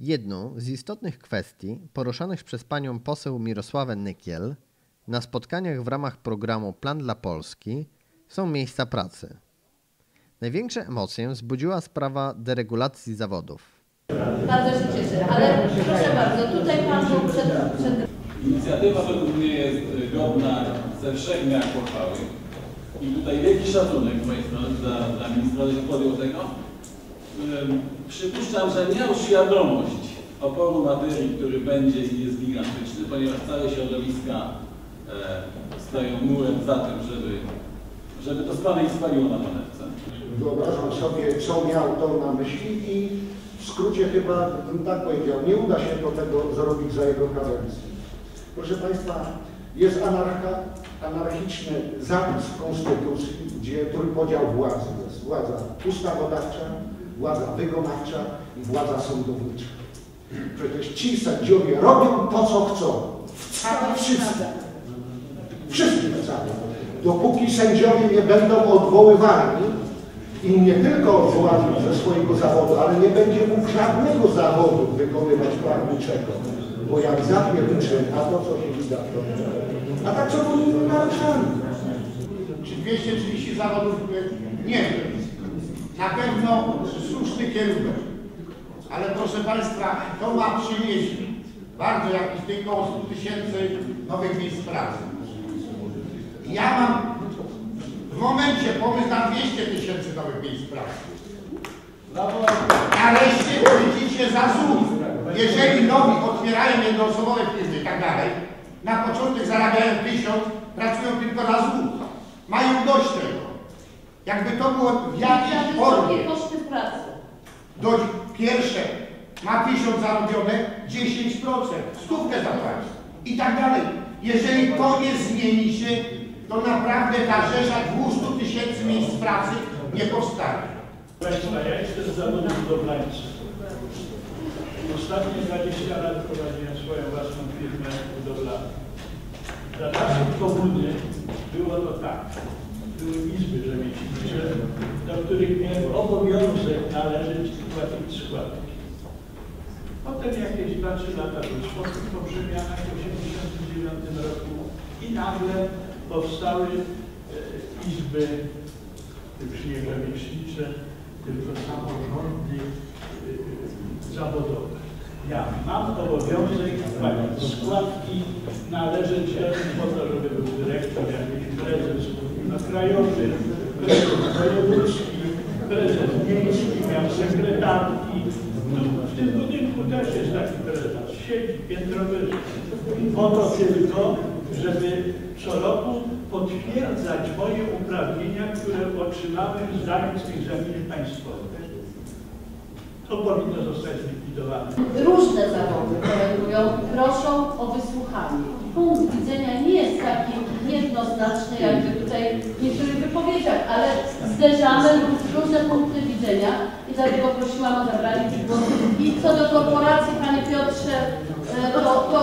Jedną z istotnych kwestii poruszanych przez panią poseł Mirosławę Nykiel na spotkaniach w ramach programu Plan dla Polski są miejsca pracy. Największe emocje wzbudziła sprawa deregulacji zawodów. Bardzo się cieszę, ale proszę bardzo, tutaj Pan był przed, przed Inicjatywa według mnie jest godna ze wszech miar pochwały. I tutaj wielki szacunek z mojej strony dla, dla ministra, że podjął tego. Przypuszczam, że miał świadomość oporu materii, który będzie i jest gigantyczny, ponieważ całe środowiska e, stoją murem za tym, żeby, żeby to spadek i spaliło na panewce. Wyobrażam sobie, co miał to na myśli i w skrócie chyba, tak powiedział, nie uda się do tego zrobić za jego kadencji. Proszę Państwa, jest anarcha, anarchiczny zapis w Konstytucji, gdzie trójpodział władzy jest. Władza ustawodawcza, władza wykonawcza i władza sądownicza. Przecież ci sędziowie robią to, co chcą. Wcale wszyscy. Wszystkim wcale. Dopóki sędziowie nie będą odwoływani i nie tylko odwołani ze swojego zawodu, ale nie będzie mógł żadnego zawodu wykonywać prawniczego. Bo jak zapierniczy, a to co się wydarzy. A tak co naruszani. Czy 230 zawodów? Nie. Na pewno słuszny kierunek. Ale proszę Państwa, to ma przynieść bardzo jakieś tylko około 100 tysięcy nowych miejsc pracy. Ja mam w momencie pomysł na 200 tysięcy nowych miejsc pracy. Nareszcie wyjdziecie za ZUS. Jeżeli nowi otwierają jednoosobowe firmy i tak dalej, na początek zarabiają tysiąc, pracują tylko na ZUS. Mają dość tego. Jakby to było w jakiejś wysokie koszty pracy. Do pierwsze ma tysiąc zarobione 10%, stówkę zapłaci i tak dalej. Jeżeli to nie zmieni się, to naprawdę ta rzesza 200 tysięcy miejsc pracy nie powstanie. Państwa, ja jestem z zawodu budowlańcy. Ostatnie 20 lat prowadziłem swoją własną firmę budowlaną. Za czasów komuny było to tak. Izby rzemieślnicze, do których miałem obowiązek należeć i płacić składki. Potem jakieś 2-3 lata wyszło po przemianach w 1989 roku i nagle powstały e, izby już nie rzemieślnicze, tylko samorządy yy, zawodowe. Ja mam obowiązek płacić składki, należeć po to, żeby był dyrektor, prezes no, krajowy, prezes miejski, miał sekretarki. W tym budynku też jest taki prezes, siedzi piętrowy. Po to tylko, żeby co roku potwierdzać moje uprawnienia, które otrzymałem zdając egzaminy państwowe. To powinno zostać zlikwidowane. Różne zawody kolegują i proszą o wysłuchanie. Punkt widzenia nie jest taki jednoznaczny, jakby tutaj w niektórych wypowiedziach, ale zderzamy ró- różne punkty widzenia i dlatego prosiłam o zabranie głosu. I co do korporacji, Panie Piotrze, e, to, to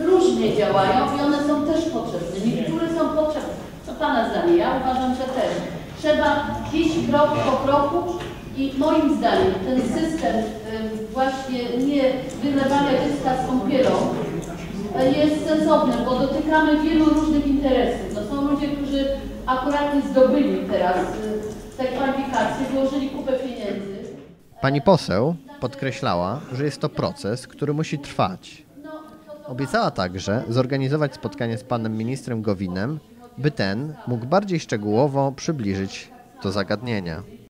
e, różnie działają i one są też potrzebne. Niektóre są potrzebne. To Pana zdanie, ja uważam, że też. Trzeba iść krok po kroku i moim zdaniem ten system y, właśnie nie wylewania dziecka z kąpielą jest sensowny, bo dotykamy wielu różnych interesów. To są ludzie, którzy akurat nie zdobyli teraz y, te kwalifikacje, włożyli kupę pieniędzy. Pani poseł podkreślała, że jest to proces, który musi trwać. No, to Obiecała także zorganizować spotkanie z panem ministrem Gowinem, by ten mógł bardziej szczegółowo przybliżyć to zagadnienia.